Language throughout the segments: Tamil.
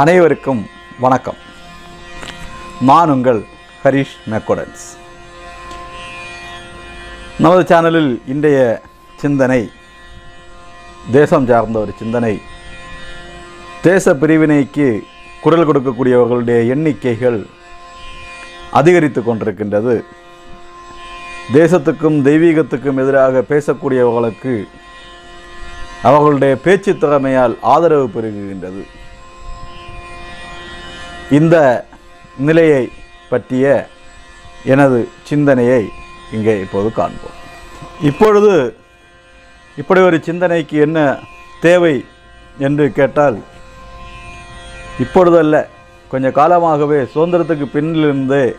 அனைவருக்கும் வணக்கம். நான் உங்கள் ஹரிஷ் மெக்கோடன்ஸ். நமது சேனலில் இன்றைய சிந்தனை தேசம் சார்ந்த ஒரு சிந்தனை தேச பிரிவினைக்கு குரல் கொடுக்கக்கூடியவர்களுடைய எண்ணிக்கைகள் அதிகரித்து கொண்டிருக்கின்றது. தேசத்துக்கும் தெய்வீகத்துக்கும் எதிராக பேசக்கூடியவர்களுக்கு அவர்களுடைய பேச்சு திறமையால் ஆதரவு பெருகுகின்றது. இந்த நிலையை பற்றிய எனது சிந்தனையை இங்கே இப்போது காண்போம். இப்பொழுது இப்படி ஒரு சிந்தனைக்கு என்ன தேவை என்று கேட்டால் இப்பொழுதல்ல கொஞ்ச காலமாகவே சுதந்திரத்துக்கு பின்னிலிருந்தே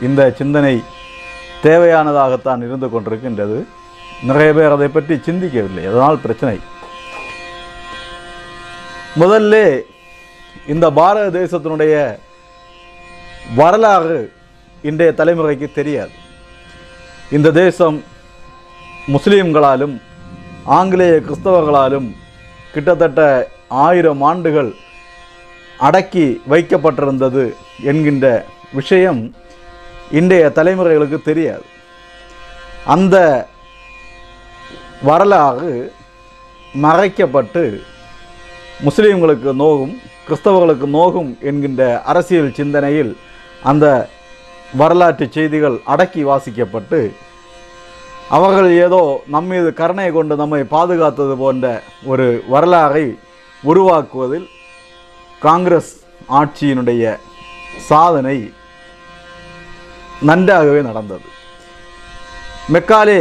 இந்த சிந்தனை தேவையானதாகத்தான் இருந்து கொண்டிருக்கின்றது. நிறைய பேர் அதை பற்றி சிந்திக்கவில்லை அதனால் பிரச்சனை. முதல்ல இந்த பாரத தேசத்தினுடைய வரலாறு இன்றைய தலைமுறைக்கு தெரியாது. இந்த தேசம் முஸ்லீம்களாலும் ஆங்கிலேய கிறிஸ்தவர்களாலும் கிட்டத்தட்ட ஆயிரம் ஆண்டுகள் அடக்கி வைக்கப்பட்டிருந்தது என்கின்ற விஷயம் இன்றைய தலைமுறைகளுக்கு தெரியாது. அந்த வரலாறு மறைக்கப்பட்டு முஸ்லீம்களுக்கு நோகும். கிறிஸ்தவர்களுக்கு நோகும் என்கின்ற அரசியல் சிந்தனையில் அந்த வரலாற்று செய்திகள் அடக்கி வாசிக்கப்பட்டு அவர்கள் ஏதோ நம்மீது கருணை கொண்டு நம்மை பாதுகாத்தது போன்ற ஒரு வரலாறை உருவாக்குவதில் காங்கிரஸ் ஆட்சியினுடைய சாதனை நன்றாகவே நடந்தது. மெக்காலே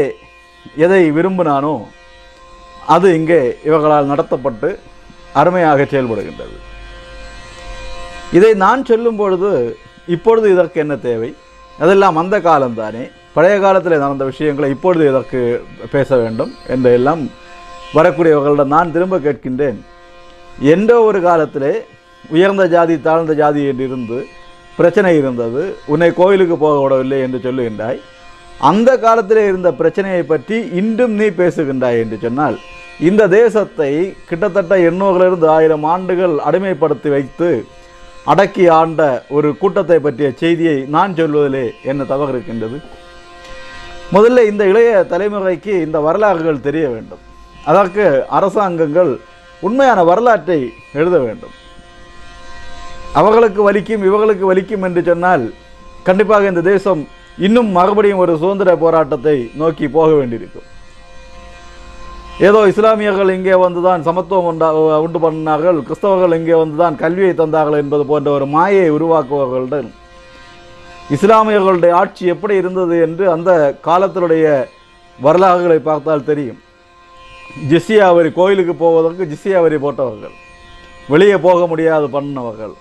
எதை விரும்பினானோ அது இங்கே இவர்களால் நடத்தப்பட்டு அருமையாக செயல்படுகின்றது. இதை நான் சொல்லும் பொழுது இப்பொழுது இதற்கு என்ன தேவை? அதெல்லாம் அந்த காலம்தானே. பழைய காலத்தில் நடந்த விஷயங்களை இப்பொழுது இதற்கு பேச வேண்டும் என்று எல்லாம் வரக்கூடியவர்களிடம் நான் திரும்ப கேட்கின்றேன். எந்த ஒரு காலத்திலே உயர்ந்த ஜாதி தாழ்ந்த ஜாதி என்று இருந்து பிரச்சனை இருந்தது உன்னை கோயிலுக்கு போக விடவில்லை என்று சொல்லுகின்றாய். அந்த காலத்திலே இருந்த பிரச்சனையை பற்றி இன்றும் நீ பேசுகின்றாய் என்று சொன்னால் இந்த தேசத்தை கிட்டத்தட்ட எண்ணூறிலிருந்து ஆயிரம் ஆண்டுகள் அடிமைப்படுத்தி வைத்து அடக்கி ஆண்ட ஒரு கூட்டத்தை பற்றிய செய்தியை நான் சொல்வதிலே என்ன தவறு இருக்கின்றது? முதல்ல இந்த இளைய தலைமுறைக்கு இந்த வரலாறுகள் தெரிய வேண்டும். அதற்கு அரசாங்கங்கள் உண்மையான வரலாற்றை எழுத வேண்டும். அவர்களுக்கு வலிக்கும் இவர்களுக்கு வலிக்கும் என்று சொன்னால் கண்டிப்பாக இந்த தேசம் இன்னும் மறுபடியும் ஒரு சுதந்திர போராட்டத்தை நோக்கி போக வேண்டியிருக்கும். ஏதோ இஸ்லாமியர்கள் இங்கே வந்துதான் சமத்துவம் உண்டா உண்டு பண்ணார்கள் கிறிஸ்தவர்கள் இங்கே வந்துதான் கல்வியை தந்தார்கள் என்பது போன்ற ஒரு மாயை உருவாக்குவர்களுடன் இஸ்லாமியர்களுடைய ஆட்சி எப்படி இருந்தது என்று அந்த காலத்தினுடைய வரலாறுகளை பார்த்தால் தெரியும். ஜிஸ்யா வரி கோயிலுக்கு போவதற்கு ஜிஸ்யா வரி போட்டவர்கள். வெளியே போக முடியாது பண்ணவர்கள்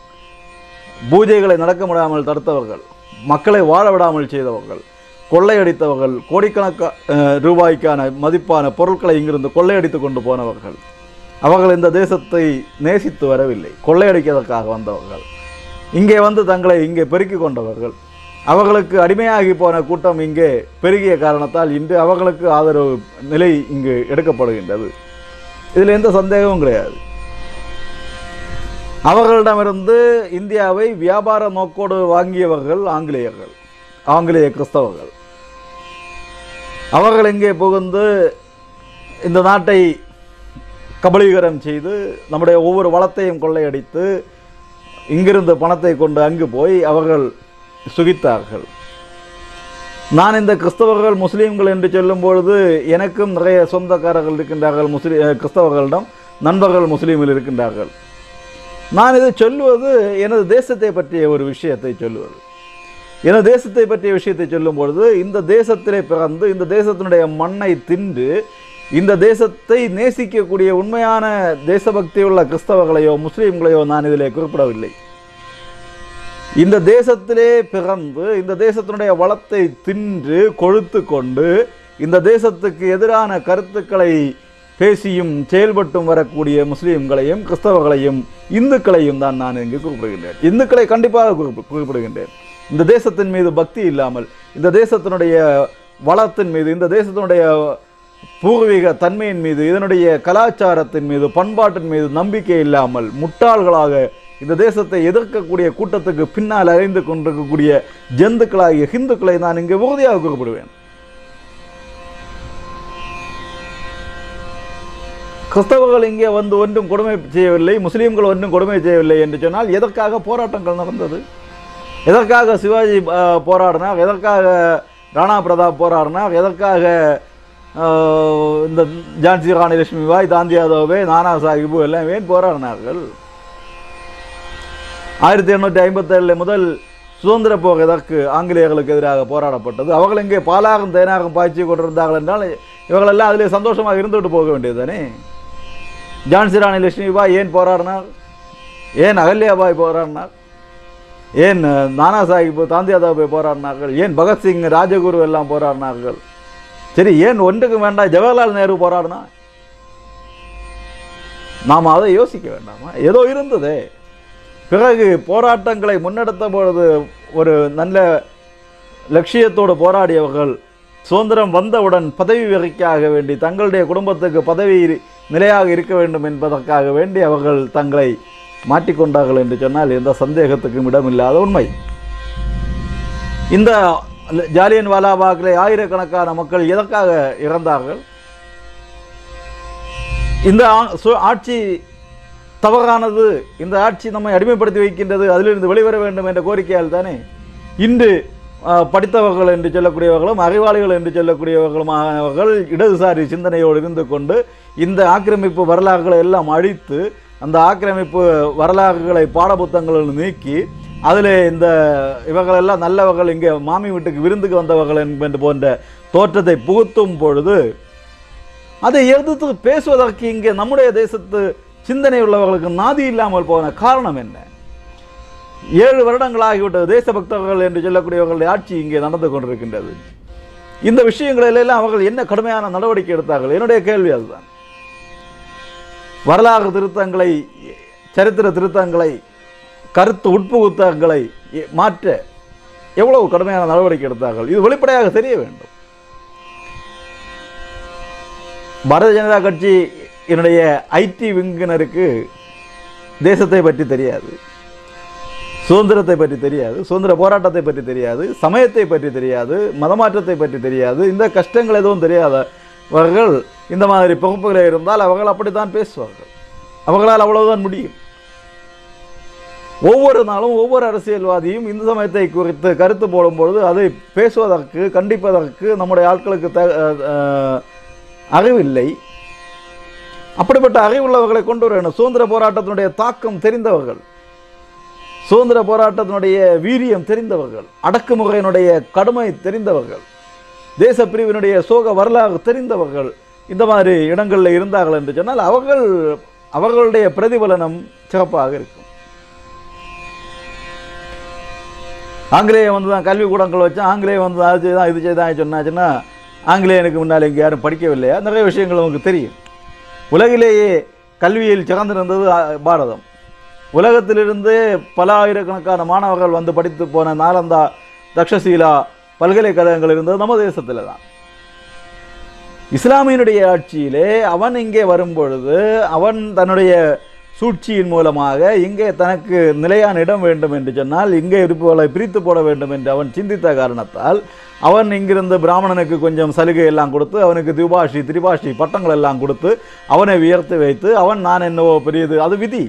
பூஜைகளை நடக்க முடியாமல் தடுத்தவர்கள். மக்களை வாழ விடாமல் செய்தவர்கள். கொள்ளையடித்தவர்கள் கோடிக்கணக்க ரூபாய்க்கான மதிப்பான பொருட்களை இங்கிருந்து கொள்ளையடித்து கொண்டு போனவர்கள். அவர்கள் இந்த தேசத்தை நேசித்து வரவில்லை கொள்ளையடிக்கிறதற்காக வந்தவர்கள். இங்கே வந்து தங்களை இங்கே பெருக்கிக் கொண்டவர்கள். அவர்களுக்கு அடிமையாகி போன கூட்டம் இங்கே பெருகிய காரணத்தால் இன்று அவர்களுக்கு ஆதரவு நிலை இங்கு எடுக்கப்படுகின்றது. இதில் எந்த சந்தேகமும் கிடையாது. அவர்களிடமிருந்து இந்தியாவை வியாபார நோக்கோடு வாங்கியவர்கள் ஆங்கிலேயர்கள். ஆங்கிலேய கிறிஸ்தவர்கள். அவர்கள் இங்கே புகுந்து இந்த நாட்டை கபலீகரம் செய்து நம்முடைய ஒவ்வொரு வளத்தையும் கொள்ளையடித்து இங்கிருந்து பணத்தை கொண்டு அங்கு போய் அவர்கள் சுகித்தார்கள். நான் இந்த கிறிஸ்தவர்கள் முஸ்லீம்கள் என்று சொல்லும் பொழுது எனக்கும் நிறைய சொந்தக்காரர்கள் இருக்கின்றார்கள் முஸ்லீம் கிறிஸ்தவர்களிடம் நண்பர்கள் முஸ்லீமில் இருக்கின்றார்கள். நான் இதை சொல்லுவது எனது தேசத்தை பற்றிய ஒரு விஷயத்தை சொல்லுவது எனது தேசத்தை பற்றிய விஷயத்தை சொல்லும் பொழுது இந்த தேசத்திலே பிறந்து இந்த தேசத்தினுடைய மண்ணை தின்று இந்த தேசத்தை நேசிக்கக்கூடிய உண்மையான தேசபக்தியுள்ள கிறிஸ்தவர்களையோ முஸ்லீம்களையோ நான் இதிலே குறிப்பிடவில்லை. இந்த தேசத்திலே பிறந்து இந்த தேசத்தினுடைய வளத்தை தின்று கொழுத்து கொண்டு இந்த தேசத்துக்கு எதிரான கருத்துக்களை பேசியும் செயல்பட்டும் வரக்கூடிய முஸ்லீம்களையும் கிறிஸ்தவர்களையும் இந்துக்களையும் தான் நான் இங்கு குறிப்பிடுகின்றேன். இந்துக்களை கண்டிப்பாக குறிப்பிடுகின்றேன். இந்த தேசத்தின் மீது பக்தி இல்லாமல் இந்த தேசத்தினுடைய வளத்தின் மீது இந்த தேசத்தினுடைய பூர்வீக தன்மையின் மீது இதனுடைய கலாச்சாரத்தின் மீது பண்பாட்டின் மீது நம்பிக்கை இல்லாமல் முட்டாள்களாக இந்த தேசத்தை எதிர்க்கக்கூடிய கூட்டத்துக்கு பின்னால் அறிந்து கொண்டிருக்கக்கூடிய ஜந்துக்களாகிய ஹிந்துக்களை நான் இங்கே உறுதியாக கூறப்படுவேன். கிறிஸ்தவர்கள் இங்கே வந்து ஒன்றும் கொடுமை செய்யவில்லை முஸ்லீம்கள் ஒன்றும் கொடுமை செய்யவில்லை என்று சொன்னால் எதற்காக போராட்டங்கள் நடந்தது? எதற்காக சிவாஜி அஹ், போராடினார் எதற்காக ராணா பிரதாப் போராடினார் எதற்காக இந்த ஜான்சி ராணி லட்சுமிபாய் தாந்தி யாதவே நானா சாஹிபு எல்லாம் ஏன் போராடினார்கள். ஆயிரத்தி எண்ணூற்றி ஐம்பத்தேழில் முதல் சுதந்திர போர் எதற்கு ஆங்கிலேயர்களுக்கு எதிராக போராடப்பட்டது? அவர்கள் இங்கே பாலாகும் தேனாகும் பாய்ச்சி கொண்டிருந்தார்கள் என்றால் இவர்களெல்லாம் அதிலே சந்தோஷமாக இருந்துவிட்டு போக வேண்டியது தானே ஜான்சி ராணி லட்சுமிபாய் ஏன் போராடினார்? ஏன் அகல்யாபாய் போராடினார்? ஏன் நானா சாஹிப் தாந்தியாதாபாய் போராடினார்கள்? ஏன் பகத்சிங் ராஜகுரு எல்லாம் போராடினார்கள்? சரி ஏன் ஒன்றுக்கும் வேண்டாம் ஜவஹர்லால் நேரு போராடினா? நாம் அதை யோசிக்க வேண்டாமா? ஏதோ இருந்ததே. பிறகு போராட்டங்களை முன்னெடுத்த பொழுது ஒரு நல்ல லட்சியத்தோடு போராடியவர்கள் சுதந்திரம் வந்தவுடன் பதவி வகைக்காக வேண்டி தங்களுடைய குடும்பத்துக்கு பதவி நிலையாக இருக்க வேண்டும் என்பதற்காக வேண்டி அவர்கள் தங்களை மாட்டிக்கொண்டார்கள் என்று சொன்னால் எந்த சந்தேகத்துக்கும் இடமில்லாத உண்மை. இந்த ஜாலியன் வாலாபாக்கிலே ஆயிரக்கணக்கான மக்கள் எதற்காக இறந்தார்கள்? இந்த ஆ- சு- ஆட்சி தவறானது இந்த ஆட்சி நம்மை அடிமைப்படுத்தி வைக்கின்றது அதிலிருந்து வெளிவர வேண்டும் என்ற கோரிக்கையால் தானே இன்று படித்தவர்கள் என்று சொல்லக்கூடியவர்களும் அறிவாளிகள் என்று சொல்லக்கூடியவர்களுமானவர்கள் இடதுசாரி சிந்தனையோடு இருந்து கொண்டு இந்த ஆக்கிரமிப்பு வரலாறுகளை எல்லாம் அழித்து அந்த ஆக்கிரமிப்பு வரலாறுகளை பாடப்புத்தகங்களில் நீக்கி அதில் இந்த இவர்களெல்லாம் நல்லவர்கள் இங்கே மாமி வீட்டுக்கு விருந்துக்கு வந்தவர்கள் என்பது போன்ற தோற்றத்தை புகுத்தும் பொழுது அதை எதிர்த்து பேசுவதற்கு இங்கே நம்முடைய தேசத்து சிந்தனை உள்ளவர்களுக்கு நாதி இல்லாமல் போன காரணம் என்ன? ஏழு வருடங்களாகிவிட்டது தேசபக்தர்கள் என்று சொல்லக்கூடியவர்களுடைய ஆட்சி இங்கே நடந்து கொண்டிருக்கின்றது. இந்த விஷயங்களிலெல்லாம் அவர்கள் என்ன கடுமையான நடவடிக்கை எடுத்தார்கள்? என்னுடைய கேள்வி அதுதான். வரலாறு திருத்தங்களை சரித்திர திருத்தங்களை கருத்து உட்புகுத்தங்களை மாற்ற எவ்வளவு கடுமையான நடவடிக்கை எடுத்தார்கள்? இது வெளிப்படையாக தெரிய வேண்டும். பாரதிய ஜனதா கட்சி என்னுடைய ஐடி விங்கினருக்கு தேசத்தை பற்றி தெரியாது. சுதந்திரத்தை பற்றி தெரியாது. சுதந்திர போராட்டத்தை பற்றி தெரியாது. சமயத்தை பற்றி தெரியாது. மதமாற்றத்தை பற்றி தெரியாது. இந்த கஷ்டங்கள் எதுவும் தெரியாத அவர்கள் இந்த மாதிரி பகுப்புகளே இருந்தால் அவர்கள் அப்படித்தான் பேசுவார்கள். அவர்களால் அவ்வளவுதான் முடியும். ஒவ்வொரு நாளும் ஒவ்வொரு அரசியல்வாதியும் இந்து சமயத்தை குறித்து கருத்து போடும்பொழுது அதை பேசுவதற்கு கண்டிப்பதற்கு நம்முடைய ஆட்களுக்கு த அறிவில்லை. அப்படிப்பட்ட அறிவுள்ளவர்களை கொண்டு வர வேண்டும். சுதந்திர போராட்டத்தினுடைய தாக்கம் தெரிந்தவர்கள். சுதந்திர போராட்டத்தினுடைய வீரியம் தெரிந்தவர்கள். அடக்குமுறையினுடைய கடுமை தெரிந்தவர்கள். தேச பிரிவினுடைய சோக வரலாறு தெரிந்தவர்கள் இந்த மாதிரி இடங்களில் இருந்தார்கள் என்று சொன்னால் அவர்கள் அவர்களுடைய பிரதிபலனம் சிறப்பாக இருக்கும். ஆங்கிலேயம் வந்து தான் கல்வி கூடங்கள் வச்சு ஆங்கிலேயம் வந்து அது செய்தான் இது செய்தான் சொன்னாச்சுன்னா ஆங்கிலேயனுக்கு முன்னால் இங்கே யாரும் படிக்கவில்லையா? நிறைய விஷயங்கள் உங்களுக்கு தெரியும். உலகிலேயே கல்வியில் சிறந்திருந்தது பாரதம். உலகத்திலிருந்து பல ஆயிரக்கணக்கான மாணவர்கள் வந்து படித்து போன நாலந்தா தக்ஷசீலா பல்கலைக்கழகங்கள் இருந்தது நம்ம தேசத்தில் தான் இஸ்லாமியனுடைய ஆட்சியிலே அவன் இங்கே வரும்பொழுது அவன் தன்னுடைய சூழ்ச்சியின் மூலமாக இங்கே தனக்கு நிலையான இடம் வேண்டும் என்று சொன்னால் இங்கே இருப்பவர்களை பிரித்து போட வேண்டும் என்று அவன் சிந்தித்த காரணத்தால் அவன் இங்கிருந்து பிராமணனுக்கு கொஞ்சம் சலுகை எல்லாம் கொடுத்து அவனுக்கு திபாஷி திரிபாஷி பட்டங்கள் எல்லாம் கொடுத்து அவனை உயர்த்தி வைத்து அவன் நான் என்னவோ பெரியது அது விதி.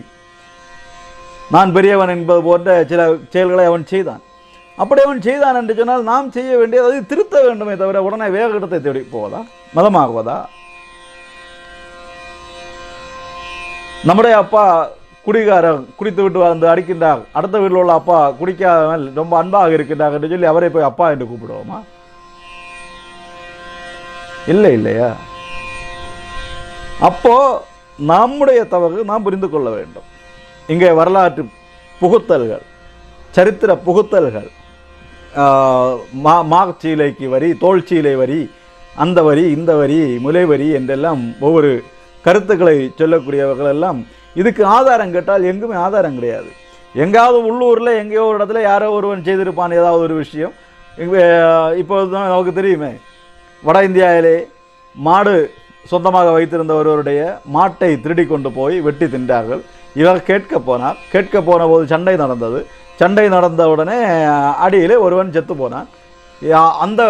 நான் பெரியவன் என்பது போன்ற சில செயல்களை அவன் செய்தான். அப்படி அவன் செய்தான் என்று சொன்னால் நாம் செய்ய வேண்டியது அதை திருத்த வேண்டுமே தவிர உடனே வேக தேடி போவதா? மதமாகுவதா? நம்முடைய அப்பா குடிகாரன் குடித்து விட்டு வந்து அடிக்கின்றார். அடுத்த வீட்டில் உள்ள அப்பா குடிக்காமல் ரொம்ப அன்பாக இருக்கின்றார் என்று சொல்லி அவரை போய் அப்பா என்று கூப்பிடுவோமா? இல்லை இல்லையா? அப்போ நம்முடைய தவறு நாம் புரிந்து கொள்ள வேண்டும். இங்கே வரலாற்று புகுத்தல்கள் சரித்திர புகுத்தல்கள் மா மாச்சீலைக்கு வரி தோல் சீலை வரி அந்த வரி இந்த வரி முலை வரி என்றெல்லாம் ஒவ்வொரு கருத்துக்களை சொல்லக்கூடியவர்கள் எல்லாம் இதுக்கு ஆதாரம் கேட்டால் எங்குமே ஆதாரம் கிடையாது. எங்காவது உள்ளூரில் எங்கேயோ ஒரு இடத்துல யாரோ ஒருவன் செய்திருப்பான் ஏதாவது ஒரு விஷயம். இப்போது தான் நமக்கு தெரியுமே. வட இந்தியாவிலே மாடு சொந்தமாக வைத்திருந்த ஒருவருடைய மாட்டை திருடி கொண்டு போய் வெட்டி தின்றார்கள். இவர் கேட்க போனார். கேட்க போன போது சண்டை நடந்தது. சண்டை நடந்த உடனே அடியில் ஒருவன் செத்து போனான். அந்த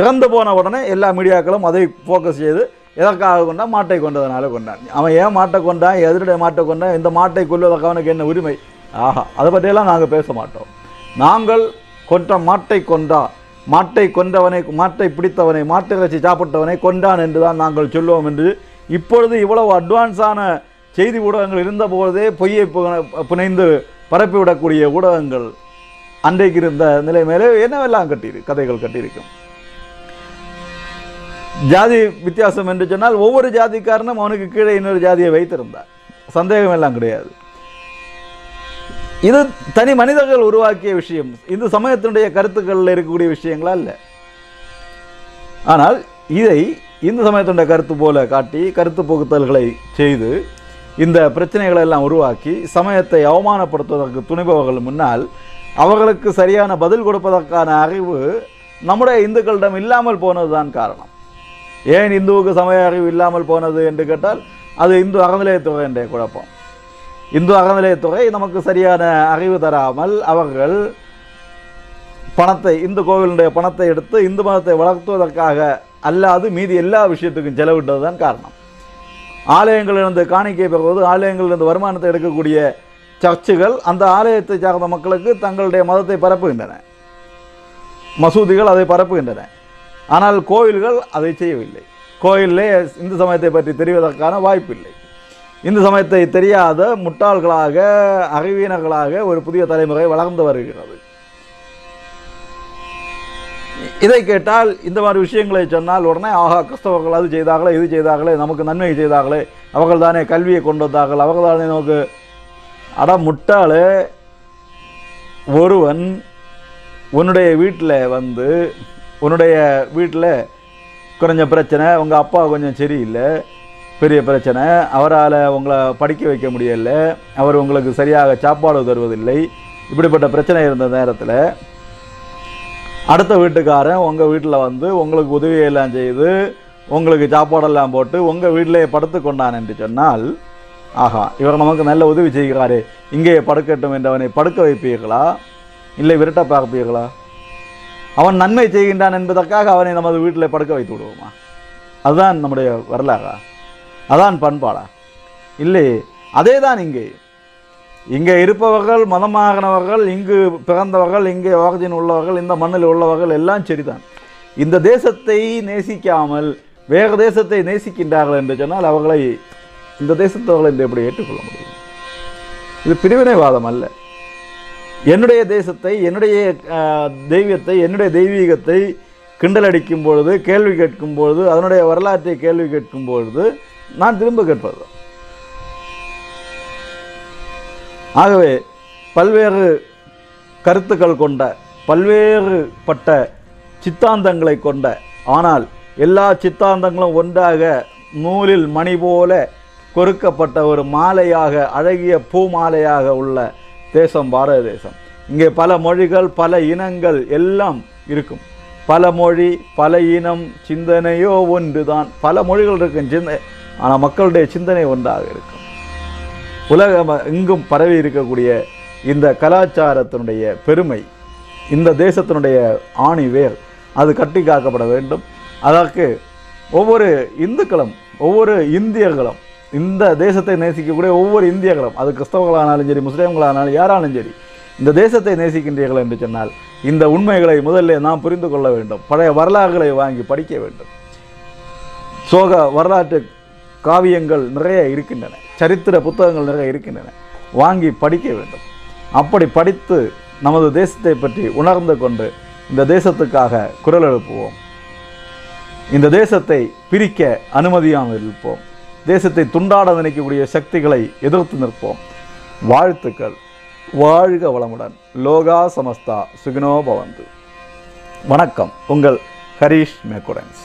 இறந்து போன உடனே எல்லா மீடியாக்களும் அதை ஃபோக்கஸ் செய்து எதற்காக கொண்டான்? மாட்டை கொண்டதனால கொண்டான். அவன் ஏன் மாட்டை கொண்டான்? எதிரிடைய மாட்டை கொண்டான்? இந்த மாட்டை கொள்வதற்கு அவனுக்கு என்ன உரிமை? ஆஹா அதை பற்றியெல்லாம் நாங்கள் பேச மாட்டோம். நாங்கள் கொன்ற மாட்டை கொண்டா மாட்டை கொன்றவனை மாட்டை பிடித்தவனை மாட்டு இறைச்சி சாப்பிட்டவனை கொண்டான் என்று தான் நாங்கள் சொல்லுவோம் என்று இப்பொழுது இவ்வளவு அட்வான்ஸான செய்தி ஊடகங்கள் இருந்தபோதே பொய்யை புனைந்து பரப்பிவிடக்கூடிய ஊடகங்கள் அன்றைக்கு இருந்த நிலை மேலே என்னவெல்லாம் கட்டியிரு கதைகள் கட்டியிருக்கும்? ஜாதி வித்தியாசம் என்று சொன்னால் ஒவ்வொரு ஜாதிக்காரனும் அவனுக்கு கீழே இன்னொரு ஜாதியை வைத்திருந்தார். சந்தேகம் எல்லாம் கிடையாது. இது தனி மனிதர்கள் உருவாக்கிய விஷயம். இந்த சமயத்தினுடைய கருத்துக்களில் இருக்கக்கூடிய விஷயங்களா இல்லை. ஆனால் இதை இந்து சமயத்தினுடைய கருத்து போல காட்டி கருத்து புகுத்தல்களை செய்து இந்த பிரச்சனைகளை எல்லாம் உருவாக்கி சமயத்தை அவமானப்படுத்துவதற்கு துணிபவர்கள் முன்னால் அவர்களுக்கு சரியான பதில் கொடுப்பதற்கான அறிவு நம்முடைய இந்துக்களிடம் இல்லாமல் போனதுதான் காரணம். ஏன் இந்துவுக்கு சமய அறிவு இல்லாமல் போனது என்று கேட்டால் அது இந்து அறநிலையத்துறையினுடைய குழப்பம் இந்து அறநிலையத்துறை நமக்கு சரியான அறிவு தராமல் அவர்கள் பணத்தை இந்து கோவிலுடைய பணத்தை எடுத்து இந்து மதத்தை வளர்த்துவதற்காக அல்லாது மீதி எல்லா விஷயத்துக்கும் செலவிட்டது தான் காரணம். ஆலயங்களிலிருந்து காணிக்கை பெறுவது ஆலயங்களிலிருந்து வருமானத்தை எடுக்கக்கூடிய சர்ச்சுகள் அந்த ஆலயத்தை சார்ந்த மக்களுக்கு தங்களுடைய மதத்தை பரப்புகின்றன. மசூதிகள் அதை பரப்புகின்றன. ஆனால் கோயில்கள் அதை செய்யவில்லை. கோயிலே இந்து சமயத்தை பற்றி தெரிவதற்கான வாய்ப்பில்லை. இந்து சமயத்தை தெரியாத முட்டாள்களாக அறிவியனர்களாக ஒரு புதிய தலைமுறை வளர்ந்து வருகிறது. இதை கேட்டால் இந்த மாதிரி விஷயங்களை சொன்னால் உடனே ஆகா கிறிஸ்தவர்கள் அது செய்தார்களே இது செய்தார்களே நமக்கு நன்மை செய்தார்களே அவர்கள் தானே கல்வியை கொண்டு வந்தார்கள் அவர்கள் தானே நமக்கு அட முட்டாளே. ஒருவன் உன்னுடைய வீட்டில் வந்து உன்னுடைய வீட்டில் கொஞ்சம் பிரச்சனை உங்கள் அப்பா கொஞ்சம் சரியில்லை பெரிய பிரச்சனை அவரால் உங்களை படிக்க வைக்க முடியல அவர் உங்களுக்கு சரியாக சாப்பாடு தருவதில்லை இப்படிப்பட்ட பிரச்சனை இருந்த நேரத்தில் அடுத்த வீட்டுக்காரன் உங்கள் வீட்டில் வந்து உங்களுக்கு உதவியெல்லாம் செய்து உங்களுக்கு சாப்பாடெல்லாம் போட்டு உங்கள் வீட்டிலேயே படுத்து கொண்டான் என்று சொன்னால் ஆஹா இவர் நமக்கு நல்ல உதவி செய்கிறாரே. இங்கேயே படுக்கட்டும் என்றவனை படுக்க வைப்பீர்களா? இல்லை விரட்ட பார்ப்பீர்களா? அவன் நன்மை செய்கின்றான் என்பதற்காக அவனை நமது வீட்டில் படுக்க வைத்து விடுவோமா? அதுதான் நம்முடைய வரலாறா? அதான் பண்பாடா? இல்லை அதே தான் இங்கே. இங்கே இருப்பவர்கள் மதமாகினவர்கள் இங்கு பிறந்தவர்கள் இங்கே ஆக்சிஜன் உள்ளவர்கள் இந்த மண்ணில் உள்ளவர்கள் எல்லாம் சரிதான். இந்த தேசத்தை நேசிக்காமல் வேறு தேசத்தை நேசிக்கின்றார்கள் என்று சொன்னால் அவர்களை இந்த தேசத்தவர்கள் இந்த எப்படி ஏற்றுக்கொள்ள முடியும்? இது பிரிவினைவாதம் அல்ல. என்னுடைய தேசத்தை என்னுடைய தெய்வத்தை என்னுடைய தெய்வீகத்தை கிண்டல் அடிக்கும் பொழுது கேள்வி கேட்கும் பொழுது அதனுடைய வரலாற்றை கேள்வி கேட்கும் பொழுது நான் திரும்ப கேட்பது ஆகவே பல்வேறு கருத்துக்கள் கொண்ட பல்வேறுபட்ட சித்தாந்தங்களை கொண்ட ஆனால் எல்லா சித்தாந்தங்களும் ஒன்றாக நூலில் மணி போல கொறுக்கப்பட்ட ஒரு மாலையாக அழகிய பூ மாலையாக உள்ள தேசம் பாரத தேசம். இங்கே பல மொழிகள் பல இனங்கள் எல்லாம் இருக்கும். பல மொழி பல இனம் சிந்தனையோ ஒன்றுதான். பல மொழிகள் இருக்கும் சிந்த ஆனால் மக்களுடைய சிந்தனை ஒன்றாக இருக்கும். உலகம் எங்கும் பரவி இருக்கக்கூடிய இந்த கலாச்சாரத்தினுடைய பெருமை இந்த தேசத்தினுடைய ஆணி வேர் அது கட்டி காக்கப்பட வேண்டும். அதற்கு ஒவ்வொரு இந்துக்களும் ஒவ்வொரு இந்தியர்களும் இந்த தேசத்தை நேசிக்கக்கூடிய ஒவ்வொரு இந்தியர்களும் அது கிறிஸ்தவர்களானாலும் சரி முஸ்லீம்களானாலும் யாராலும் சரி இந்த தேசத்தை நேசிக்கின்றீர்கள் என்று சொன்னால் இந்த உண்மைகளை முதல்ல நாம் புரிந்து கொள்ள வேண்டும். பழைய வரலாறுகளை வாங்கி படிக்க வேண்டும். சோக வரலாற்று காவியங்கள் நிறைய இருக்கின்றன. சரித்திர புத்தகங்கள் நிறைய இருக்கின்றன. வாங்கி படிக்க வேண்டும். அப்படி படித்து நமது தேசத்தை பற்றி உணர்ந்து கொண்டு இந்த தேசத்துக்காக குரல் எழுப்புவோம். இந்த தேசத்தை பிரிக்க அனுமதியாமல் இருப்போம். தேசத்தை துண்டாட நினைக்கக்கூடிய சக்திகளை எதிர்த்து நிற்போம். வாழ்த்துக்கள். வாழ்க வளமுடன். லோகா சமஸ்தா. சுகினோ பவந்து. வணக்கம். உங்கள் ஹரீஷ் மேக்குடன்ஸ்.